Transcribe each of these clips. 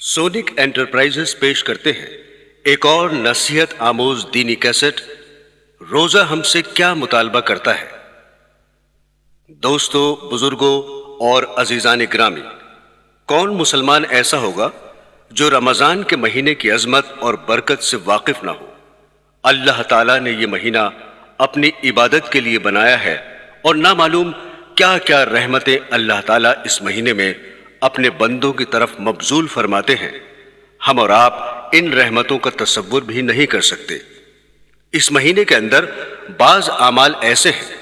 Sonic enterprises पेश करते हैं एक और नसीहत आमोज दीनी कैसेट रोजा हमसे क्या मुतालबा करता है? दोस्तों, बुज़ुर्गों और अजीजान ग्रामी कौन मुसलमान ऐसा होगा जो रमज़ान के महीने की अजमत और बरकत से वाकिफ ना हो? अल्लाह ताला ने यह महीना अपनी इबादत के लिए बनाया है और ना मालूम क्या क्या रहमतें अल्लाह ताला इस महीने में अपने बंदों की तरफ़ मबजूल फरमाते हैं। हम और आप इन रहमतों का तस्वुर भी नहीं कर सकते। इस महीने के अंदर बाज आमाल ऐसे हैं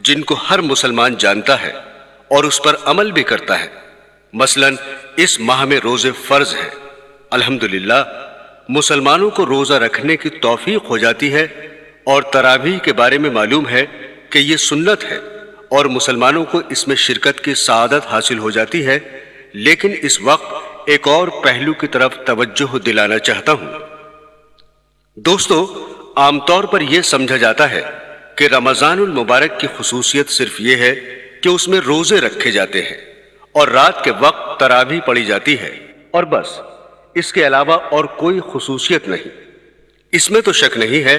जिनको हर मुसलमान जानता है और उस पर अमल भी करता है। मसलन, इस माह में रोज़े फ़र्ज़ है। अल्हम्दुलिल्लाह, मुसलमानों को रोजा रखने की तौफीक हो जाती है और तरावी के बारे में मालूम है कि यह सुन्नत है और मुसलमानों को इसमें शिरकत की सादत हासिल हो जाती है। लेकिन इस वक्त एक और पहलू की तरफ़ तवज्जो दिलाना चाहता हूँ। दोस्तों आमतौर पर यह समझा जाता है कि रमजानुल मुबारक की खसूसियत सिर्फ़ यह है कि उसमें रोज़े रखे जाते हैं और रात के वक्त तरावी पड़ी जाती है। और बस, इसके अलावा और कोई खसूसियत नहीं। इसमें तो शक नहीं है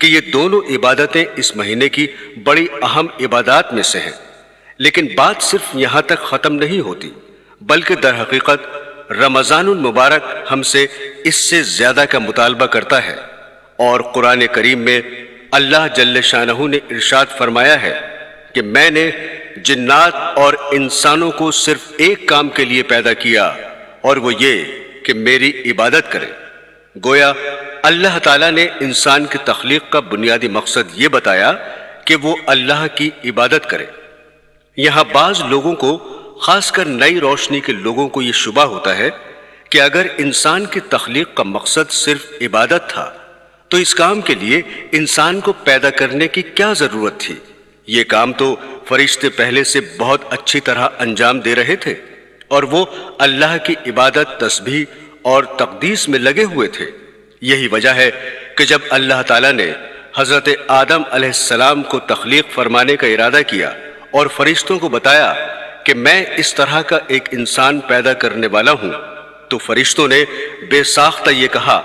कि ये दोनों इबादतें इस महीने की बड़ी अहम इबादत में से हैं। लेकिन बात सिर्फ़ यहाँ तक खत्म नहीं होती, बल्कि दर हकीकत रमजानुल मुबारक हमसे इससे ज़्यादा का मुतालबा करता है। और कुरान करीम में अल्लाह जल्ल शाहू ने इरशाद फरमाया है कि मैंने जिन्नात और इंसानों को सिर्फ़ एक काम के लिए पैदा किया और वो ये कि मेरी इबादत करें। गोया, अल्लाह ताला ने इंसान की तख्लीक का बुनियादी मकसद ये बताया कि वो अल्लाह की इबादत करे। यहाँ बाज लोगों को, खासकर नई रोशनी के लोगों को यह शुबा होता है कि अगर इंसान की तख्लीक का मकसद सिर्फ़ इबादत था तो इस काम के लिए इंसान को पैदा करने की क्या ज़रूरत थी? ये काम तो फरिश्ते पहले से बहुत अच्छी तरह अंजाम दे रहे थे और वो अल्लाह की इबादत, तस्बीह और तकदीस में लगे हुए थे। यही वजह है कि जब अल्लाह ताला ने हज़रत आदम सलाम को तख्लीक फरमाने का इरादा किया और फरिश्तों को बताया कि मैं इस तरह का एक इंसान पैदा करने वाला हूँ तो फरिश्तों ने बेसाख्ता ये कहा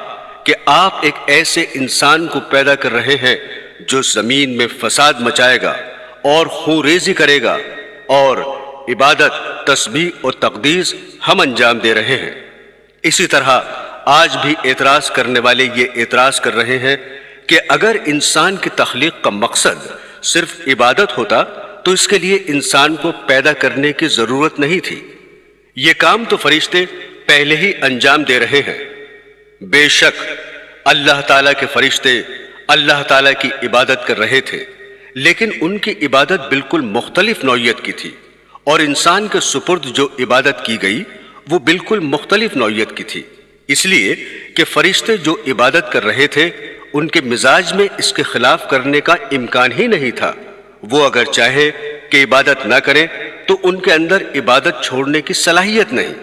कि आप एक ऐसे इंसान को पैदा कर रहे हैं जो ज़मीन में फसाद मचाएगा और खूरेजी करेगा और इबादत तस्बी और तकदीस हम अंजाम दे रहे हैं। इसी तरह आज भी एतराज़ करने वाले ये एतराज़ कर रहे हैं कि अगर इंसान की तख्लीक का मकसद सिर्फ़ इबादत होता तो इसके लिए इंसान को पैदा करने की ज़रूरत नहीं थी। ये काम तो फरिश्ते पहले ही अंजाम दे रहे हैं। बेशक अल्लाह ताला के फरिश्ते अल्लाह ताला की इबादत कर रहे थे, लेकिन उनकी इबादत बिल्कुल मुख्तलिफ़ नौयत की थी और इंसान के सुपुर्द जो इबादत की गई, वो बिल्कुल मुख्तलिफ़ नौयत की थी। इसलिए कि फरिश्ते जो इबादत कर रहे थे, उनके मिजाज में इसके खिलाफ करने का इम्कान ही नहीं था। वो अगर चाहे कि इबादत ना करें तो उनके अंदर इबादत छोड़ने की सलाहियत नहीं।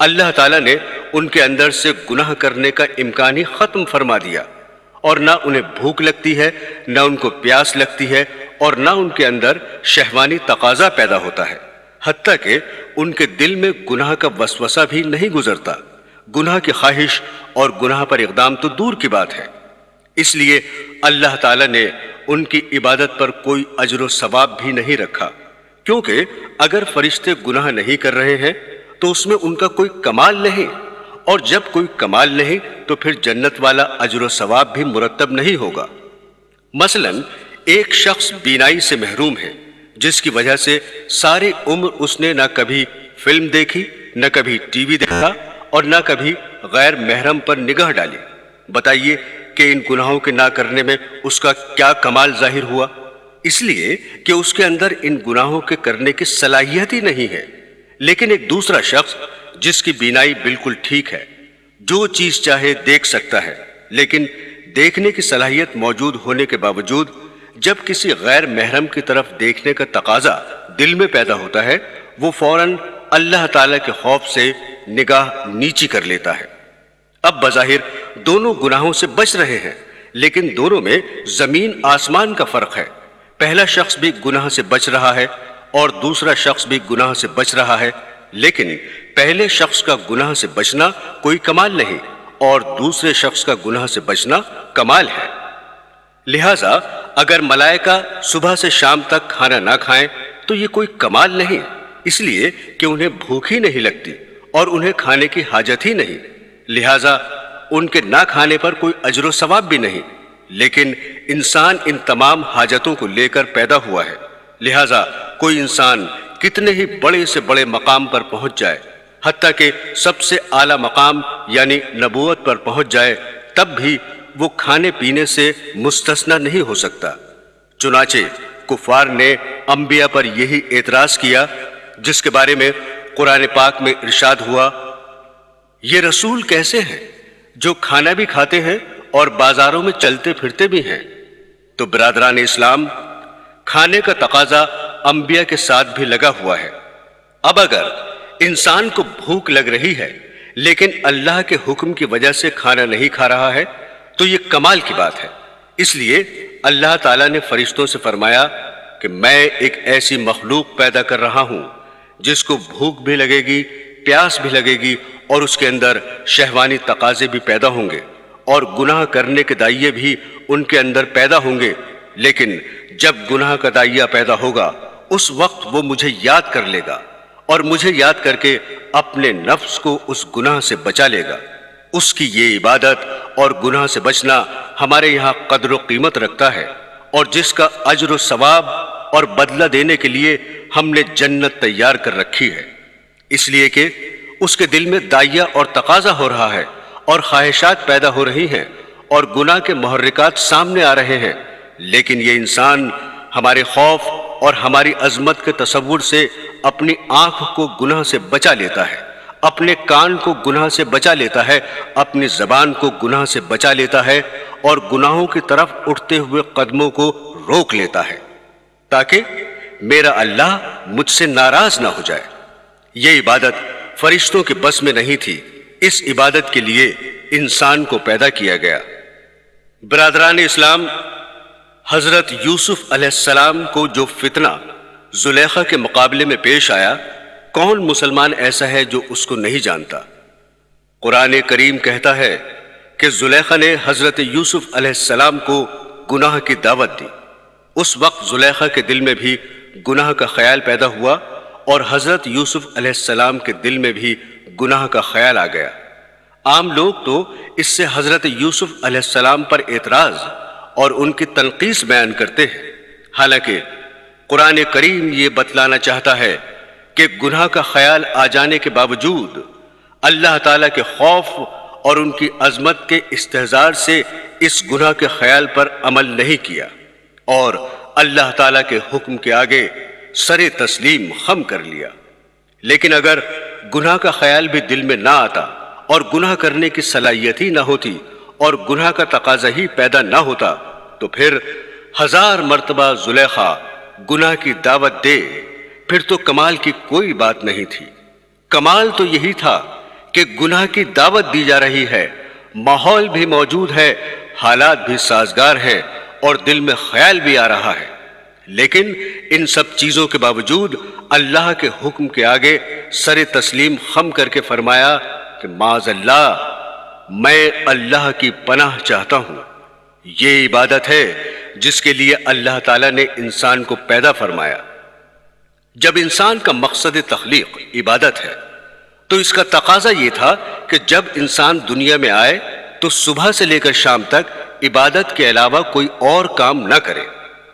अल्लाह ताला ने उनके अंदर से गुनाह करने का इम्कान ही खत्म फरमा दिया। और ना उन्हें भूख लगती है, ना उनको प्यास लगती है, और ना उनके अंदर शहवानी तकाजा पैदा होता है। हती के उनके दिल में गुनाह का वसवसा भी नहीं गुजरता। गुनाह की ख्वाहिश और गुनाह पर इकदाम तो दूर की बात है। इसलिए अल्लाह ताला ने उनकी इबादत पर कोई अजर सवाब भी नहीं रखा। क्योंकि अगर फरिश्ते गुनाह नहीं कर रहे हैं तो उसमें उनका कोई कमाल नहीं। और जब कोई कमाल नहीं तो फिर जन्नत वाला अजर सवाब भी मुरतब नहीं होगा। मसलन, एक शख्स बीनाई से महरूम है, जिसकी वजह से सारी उम्र उसने ना कभी फ़िल्म देखी, न कभी टीवी देखा और ना कभी गैर महरम पर निगाह डाली। बताइए कि इन गुनाहों के ना करने में उसका क्या कमाल ज़ाहिर हुआ? इसलिए कि उसके अंदर इन गुनाहों के करने की सलाहियत ही नहीं है। लेकिन एक दूसरा शख्स, जिसकी बीनाई बिल्कुल ठीक है, जो चीज़ चाहे देख सकता है, लेकिन देखने की सलाहियत मौजूद होने के बावजूद, जब किसी गैर महरम की तरफ़ देखने का तकाजा दिल में पैदा होता है, वो फ़ौरन अल्लाह ताला के खौफ से निगाह नीची कर लेता है। अब बजाहिर, दोनों गुनाहों से बच रहे हैं, लेकिन दोनों में ज़मीन आसमान का फ़र्क है। पहला शख्स भी गुनाह से बच रहा है और दूसरा शख्स भी गुनाह से बच रहा है, लेकिन पहले शख्स का गुनाह से बचना कोई कमाल नहीं और दूसरे शख्स का गुनाह से बचना कमाल है। लिहाजा अगर मलाइका सुबह से शाम तक खाना ना खाएँ तो ये कोई कमाल नहीं, इसलिए कि उन्हें भूख ही नहीं लगती और उन्हें खाने की हाजत ही नहीं। लिहाजा उनके ना खाने पर कोई अजर सवाब भी नहीं, लेकिन इंसान इन तमाम हाजतों को लेकर पैदा हुआ है। लिहाजा कोई इंसान कितने ही बड़े से बड़े मकाम पर पहुँच जाए हती के सबसे आला मकाम यानी नबूवत पर पहुँच जाए, तब भी वो खाने पीने से मुस्तना नहीं हो सकता। चुनाचे कुफार ने अंबिया पर यही एतराज़ किया, जिसके बारे में कुरान पाक में इरशाद हुआ, ये रसूल कैसे हैं, जो खाना भी खाते हैं और बाजारों में चलते फिरते भी हैं? तो बरदरान इस्लाम खाने का तकाजा अंबिया के साथ भी लगा हुआ है। अब अगर इंसान को भूख लग रही है, लेकिन अल्लाह के हुक्म की वजह से खाना नहीं खा रहा है तो ये कमाल की बात है। इसलिए अल्लाह ताला ने फरिश्तों से फरमाया कि मैं एक ऐसी मखलूक पैदा कर रहा हूँ, जिसको भूख भी लगेगी, प्यास भी लगेगी और उसके अंदर शहवानी तकाजे भी पैदा होंगे और गुनाह करने के दाइये भी उनके अंदर पैदा होंगे। लेकिन जब गुनाह का दाइया पैदा होगा, उस वक्त वो मुझे याद कर लेगा और मुझे याद करके अपने नफ्स को उस गुनाह से बचा लेगा। उसकी ये इबादत और गुनाह से बचना हमारे यहाँ कदर कीमत रखता है और जिसका अजर सवाब और बदला देने के लिए हमने जन्नत तैयार कर रखी है। इसलिए कि उसके दिल में दाइया और तकाजा हो रहा है और ख्वाहिशात पैदा हो रही हैं और गुनाह के महरिकात सामने आ रहे हैं। लेकिन ये इंसान हमारे खौफ और हमारी अजमत के तस्वुर से अपनी आँख को गुनाह से बचा लेता है, अपने कान को गुनाह से बचा लेता है, अपनी जबान को गुनाह से बचा लेता है और गुनाहों की तरफ़ उठते हुए कदमों को रोक लेता है, ताकि मेरा अल्लाह मुझसे नाराज़ ना हो जाए। ये इबादत फरिश्तों के बस में नहीं थी, इस इबादत के लिए इंसान को पैदा किया गया। बरदरान इस्लाम हज़रत यूसुफ अलैहिस्सलाम को जो फितना जुलेखा के मुकाबले में पेश आया, कौन मुसलमान ऐसा है जो उसको नहीं जानता? कुरान करीम कहता है कि जुलेखा ने हज़रत यूसुफ अलैहिस्सलाम को गुनाह की दावत दी। उस वक्त जुलेखा के दिल में भी गुनाह का ख्याल पैदा हुआ और हज़रत यूसुफ अलैहिस्सलाम के दिल में भी गुनाह का ख्याल आ गया। आम लोग तो इससे हज़रत यूसुफ अलैहिस्सलाम पर एतराज़ और उनकी तनकीस बयान करते हैं। हालाँकि, कुरान करीम ये बतलाना चाहता है कि गुनाह का ख्याल आ जाने के बावजूद अल्लाह ताला के खौफ और उनकी अजमत के इस्तेजार से इस गुनाह के ख्याल पर अमल नहीं किया और अल्लाह ताला के हुक्म के आगे सरे तस्लीम खम कर लिया। लेकिन अगर गुनाह का ख्याल भी दिल में ना आता और गुनाह करने की सलाहियत ही ना होती और गुनाह का तकाजा ही पैदा ना होता तो फिर हज़ार मरतबा जुलेखा गुनाह की दावत दे, फिर तो कमाल की कोई बात नहीं थी। कमाल तो यही था कि गुनाह की दावत दी जा रही है, माहौल भी मौजूद है, हालात भी साजगार है और दिल में ख्याल भी आ रहा है। लेकिन इन सब चीज़ों के बावजूद अल्लाह के हुक्म के आगे सर तस्लीम खम करके फरमाया कि माज अल्लाह, मैं अल्लाह की पनाह चाहता हूँ। ये इबादत है जिसके लिए अल्लाह ताला ने इंसान को पैदा फरमाया। जब इंसान का मकसद तखलीक, इबादत है तो इसका तकाजा यह था कि जब इंसान दुनिया में आए तो सुबह से लेकर शाम तक इबादत के अलावा कोई और काम ना करे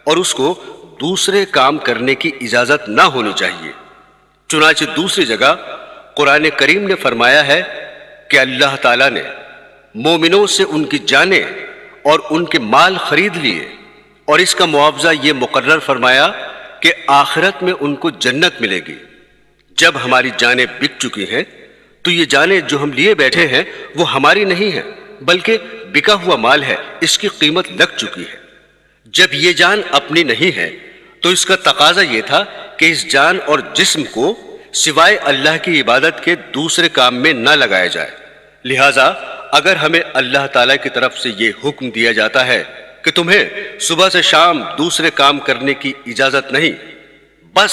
और उसको दूसरे काम करने की इजाज़त ना होनी चाहिए। चुनाचे दूसरी जगह कुरान करीम ने फरमाया है कि अल्लाह ताला ने मोमिनों से उनकी जाने और उनके माल खरीद लिए। और इसका मुआवजा ये मुकर्र फरमाया कि आखिरत में उनको जन्नत मिलेगी। जब हमारी जानें बिक चुकी हैं तो ये जानें जो हम लिए बैठे हैं, वो हमारी नहीं है, बल्कि बिका हुआ माल है, इसकी कीमत लग चुकी है। जब ये जान अपनी नहीं है तो इसका तकाजा यह था कि इस जान और जिस्म को सिवाय अल्लाह की इबादत के दूसरे काम में ना लगाया जाए। लिहाजा अगर हमें अल्लाह ताला की तरफ़ से यह हुक्म दिया जाता है कि तुम्हें सुबह से शाम दूसरे काम करने की इजाज़त नहीं, बस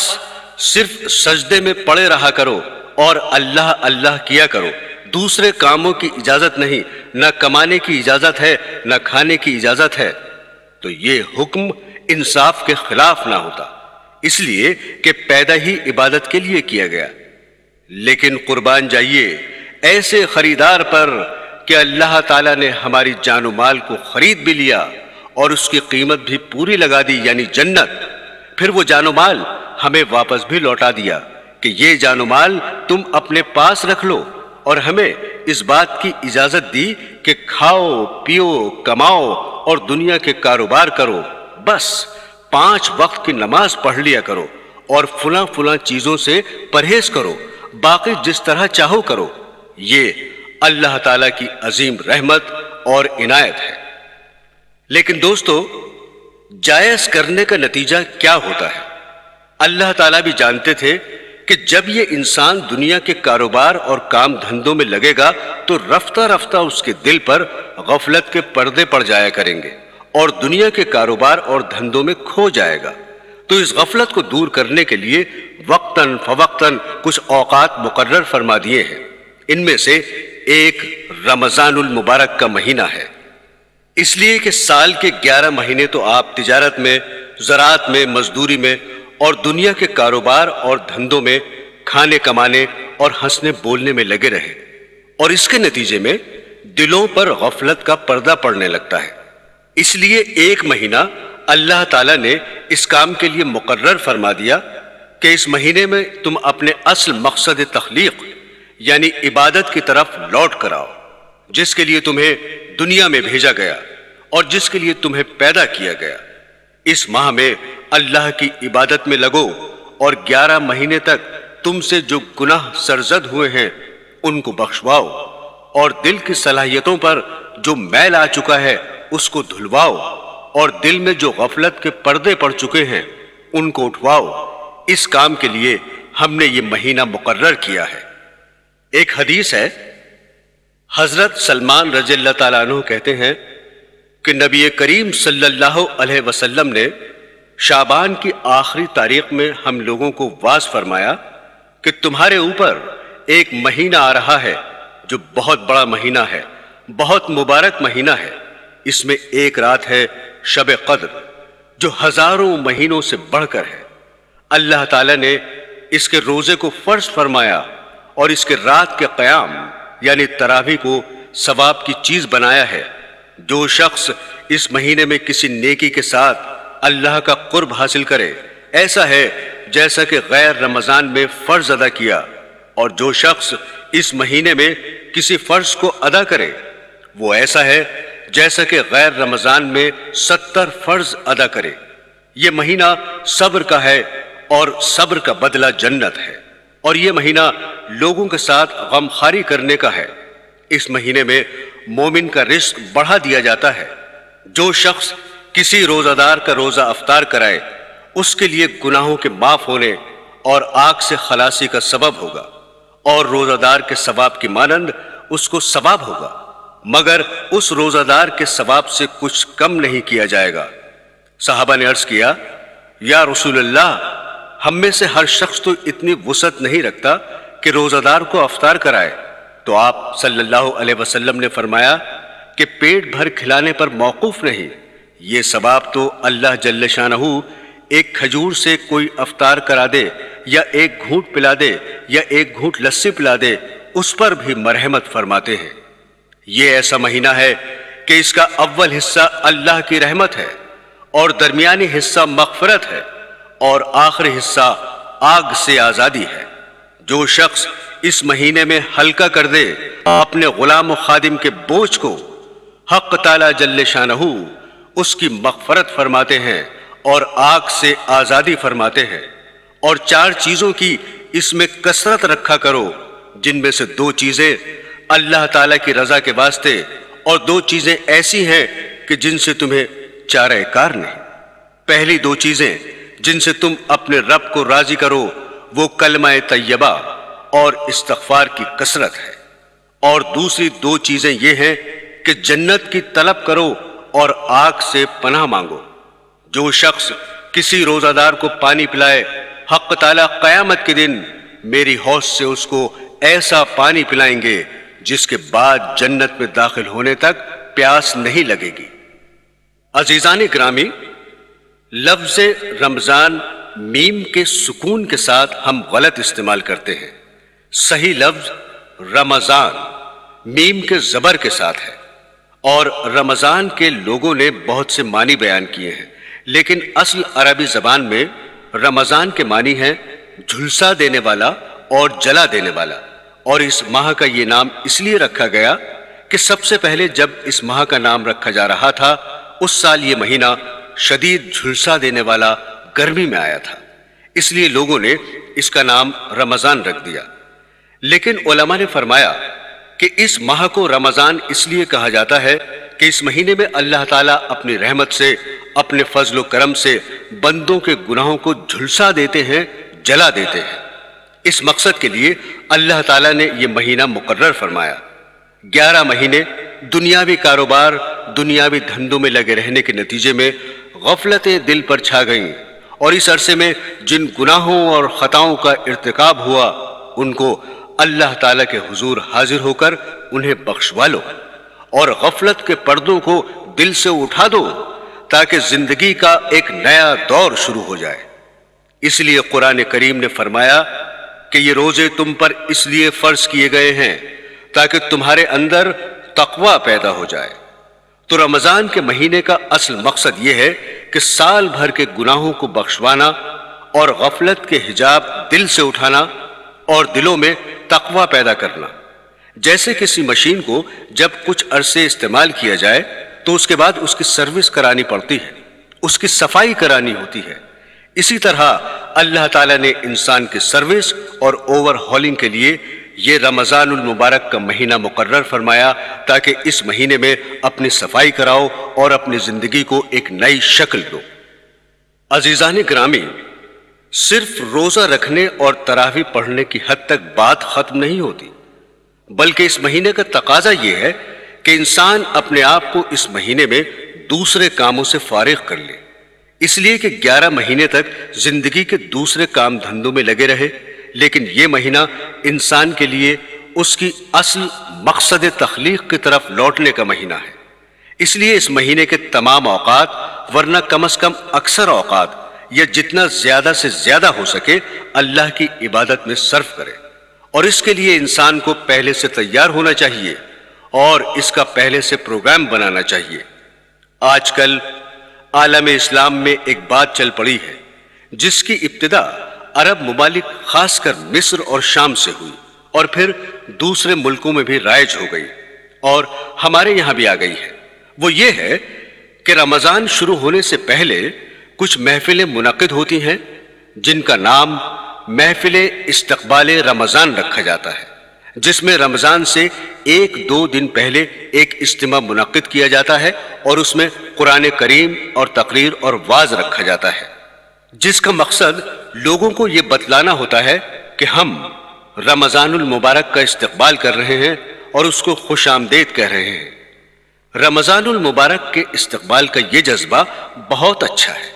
सिर्फ़ सजदे में पड़े रहा करो और अल्लाह अल्लाह किया करो। दूसरे कामों की इजाज़त नहीं, न कमाने की इजाज़त है, न खाने की इजाज़त है। तो ये हुक्म इंसाफ के खिलाफ ना होता, इसलिए कि पैदा ही इबादत के लिए किया गया। लेकिन कुर्बान जाइए, ऐसे खरीदार पर कि अल्लाह ताला ने हमारी जानो माल को खरीद भी लिया और उसकी कीमत भी पूरी लगा दी, यानी जन्नत। फिर वो जानो माल हमें वापस भी लौटा दिया कि ये जानो माल तुम अपने पास रख लो और हमें इस बात की इजाज़त दी कि खाओ, पियो, कमाओ और दुनिया के कारोबार करो। बस पाँच वक्त की नमाज़ पढ़ लिया करो और फुला फुला चीज़ों से परहेज करो। बाकी जिस तरह चाहो करो। ये अल्लाह ताला की अजीम रहमत और इनायत है। लेकिन दोस्तों, जायज़ करने का नतीजा क्या होता है? अल्लाह ताला भी जानते थे कि जब ये इंसान दुनिया के कारोबार और काम धंधों में लगेगा तो रफ्ता रफ्ता उसके दिल पर गफलत के पर्दे पड़ जाया करेंगे और दुनिया के कारोबार और धंधों में खो जाएगा। तो इस गफलत को दूर करने के लिए वक्तन फवक्तन कुछ औकात मुकर्र फरमा दिए हैं। इनमें से एक रमजानुल मुबारक का महीना है। इसलिए कि साल के 11 महीने तो आप तिजारत में ज़रात में, मजदूरी में और दुनिया के कारोबार और धंधों में खाने कमाने और हंसने बोलने में लगे रहे। और इसके नतीजे में दिलों पर गफलत का पर्दा पड़ने लगता है। इसलिए एक महीना अल्लाह ताला ने इस काम के लिए मुकर्र फरमा दिया कि इस महीने में तुम अपने असल मकसद तखलीक यानी इबादत की तरफ़ लौट कर आओ, जिसके लिए तुम्हें दुनिया में भेजा गया और जिसके लिए तुम्हें पैदा किया गया। इस माह में अल्लाह की इबादत में लगो और 11 महीने तक तुमसे जो गुनाह सरजद हुए हैं, उनको बख्शवाओ और दिल की सलाहियतों पर जो मैल आ चुका है, उसको धुलवाओ और दिल में जो गफलत के पर्दे पड़ चुके हैं, उनको उठवाओ। इस काम के लिए हमने ये महीना मुकर्र किया है। एक हदीस है, हज़रत सलमान रजील्ला तु कहते हैं कि नबी करीम सल्लल्लाहु अलैहि वसल्लम ने शाबान की आखिरी तारीख में हम लोगों को वाज फरमाया कि तुम्हारे ऊपर एक महीना आ रहा है, जो बहुत बड़ा महीना है, बहुत मुबारक महीना है। इसमें एक रात है शब कद्र, जो हज़ारों महीनों से बढ़कर है। अल्लाह ताला ने इसके रोज़े को फ़र्ज़ फरमाया और इसके रात के क्याम, यानी तरावी को सवाब की चीज़ बनाया है। जो शख्स इस महीने में किसी नेकी के साथ अल्लाह का कुर्ब हासिल करे, ऐसा है जैसा कि गैर रमज़ान में फ़र्ज़ अदा किया। और जो शख्स इस महीने में किसी फ़र्ज़ को अदा करे, वो ऐसा है जैसा कि गैर रमज़ान में सत्तर फ़र्ज़ अदा करे। ये महीना सब्र का है और सब्र का बदला जन्नत है। और ये महीना लोगों के साथ गमखारी करने का है। इस महीने में मोमिन का रिस्क बढ़ा दिया जाता है। जो शख्स किसी रोजादार का रोजा अफ्तार कराए, उसके लिए गुनाहों के माफ़ होने और आग से खलासी का सबब होगा और रोजादार के सवाब की मानंद उसको सवाब होगा। मगर उस रोजादार के सवाब से कुछ कम नहीं किया जाएगा। साहबा ने अर्ज़ किया, या रसूलुल्लाह हम में से हर शख्स तो इतनी वसत नहीं रखता कि रोजादार को अफ्तार कराए। तो आप सल्लल्लाहु अलैहि वसल्लम ने फरमाया कि पेट भर खिलाने पर मौकूफ नहीं। ये सबाब तो अल्लाह जल्ल शाहू एक खजूर से कोई अफ्तार करा दे या एक घूंट पिला दे या एक घूंट लस्सी पिला दे, उस पर भी मरहमत फरमाते हैं। ये ऐसा महीना है कि इसका अव्वल हिस्सा अल्लाह की रहमत है और दरमियानी हिस्सा मगफरत है। और आखिरी हिस्सा आग से आज़ादी है। जो शख्स इस महीने में हल्का कर दे, अपने गुलाम खादिम के बोझ को हक ताला जल्ले शानहू उसकी मगफरत फरमाते हैं और आग से आज़ादी फरमाते हैं। और चार चीज़ों की इसमें कसरत रखा करो, जिनमें से दो चीज़ें अल्लाह ताला की रज़ा के वास्ते और दो चीज़ें ऐसी हैं कि जिनसे तुम्हें चारा कार नहीं। पहली दो चीज़ें जिनसे तुम अपने रब को राज़ी करो, वो कलमा तैयबा और इस्तगफार की कसरत है। और दूसरी दो चीज़ें ये हैं कि जन्नत की तलब करो और आग से पनाह मांगो। जो शख्स किसी रोजादार को पानी पिलाए, हक ताला कयामत के दिन मेरी हौस से उसको ऐसा पानी पिलाएँगे जिसके बाद जन्नत में दाखिल होने तक प्यास नहीं लगेगी। अजीजान ग्रामी लफ्ज रमज़ान मीम के सुकून के साथ हम गलत इस्तेमाल करते हैं। सही लफ्ज रमज़ान मीम के जबर के साथ है। और रमज़ान के लोगों ने बहुत से मानी बयान किए हैं, लेकिन असल अरबी जबान में रमज़ान के मानी है झुलसा देने वाला और जला देने वाला। और इस माह का ये नाम इसलिए रखा गया कि सबसे पहले जब इस माह का नाम रखा जा रहा था, उस साल ये महीना शदीद झुलसा देने वाला गर्मी में आया था। इसलिए लोगों ने इसका नाम रमज़ान रख दिया। लेकिन ओलमा ने फरमाया कि इस माह को रमज़ान इसलिए कहा जाता है कि इस महीने में अल्लाह ताला अपनी रहमत से, अपने फजल करम से बंदों के गुनाहों को झुलसा देते हैं, जला देते हैं। इस मकसद के लिए अल्लाह ताला ने यह महीना मुकर्र फरमाया। ग्यारह महीने दुनियावी कारोबार, दुनियावी धंधों में लगे रहने के नतीजे में गफलतें दिल पर छा गईं और इस अरसे में जिन गुनाहों और खताओं का इरतकाब हुआ, उनको अल्लाह ताला के हुजूर हाजिर होकर उन्हें बख्शवा लो और गफलत के पर्दों को दिल से उठा दो ताकि ज़िंदगी का एक नया दौर शुरू हो जाए। इसलिए कुरान करीम ने फरमाया कि ये रोज़े तुम पर इसलिए फ़र्ज़ किए गए हैं ताकि तुम्हारे अंदर तकवा पैदा हो जाए। तो रमज़ान के महीने का असल मकसद यह है कि साल भर के गुनाहों को बख्शवाना और गफलत के हिजाब दिल से उठाना और दिलों में तकवा पैदा करना। जैसे किसी मशीन को जब कुछ अरसे इस्तेमाल किया जाए तो उसके बाद उसकी सर्विस करानी पड़ती है, उसकी सफ़ाई करानी होती है। इसी तरह अल्लाह ताला ने इंसान की सर्विस और ओवरहॉलिंग के लिए ये रमज़ान मुबारक का महीना मुकर्र फरमाया, ताकि इस महीने में अपनी सफ़ाई कराओ और अपनी ज़िंदगी को एक नई शक्ल दो। अजीज़ान ग्रामी, सिर्फ़ रोज़ा रखने और तरावी पढ़ने की हद तक बात ख़त्म नहीं होती, बल्कि इस महीने का तकाजा यह है कि इंसान अपने आप को इस महीने में दूसरे कामों से फारिग कर ले, इसलिए कि 11 महीने तक ज़िंदगी के दूसरे काम धंधों में लगे रहे लेकिन यह महीना इंसान के लिए उसकी असल मकसद तखलीक की तरफ़ लौटने का महीना है। इसलिए इस महीने के तमाम औकात, वरना कम अज कम अक्सर औकात, या जितना ज़्यादा से ज़्यादा हो सके, अल्लाह की इबादत में सर्फ करे। और इसके लिए इंसान को पहले से तैयार होना चाहिए, और इसका पहले से प्रोग्राम बनाना चाहिए। आजकल आलम इस्लाम में एक बात चल पड़ी है, जिसकी इब्तदा अरब ममालिक खासकर मिस्र और शाम से हुई और फिर दूसरे मुल्कों में भी राइज हो गई और हमारे यहाँ भी आ गई है। वो ये है कि रमज़ान शुरू होने से पहले कुछ महफिलें मुनद होती हैं, जिनका नाम महफिल इस्तकबाल रमज़ान रखा जाता है, जिसमें रमज़ान से एक दो दिन पहले एक इज्तिमा मुनद किया जाता है और उसमें कुरान करीम और तकरीर और वाज रखा जाता है। जिसका मकसद लोगों को यह बतलाना होता है कि हम रमज़ानुल मुबारक का इस्तकबाल कर रहे हैं और उसको खुश आमदेद कह रहे हैं। रमज़ानुल मुबारक के इस्तकबाल का यह जज्बा बहुत अच्छा है,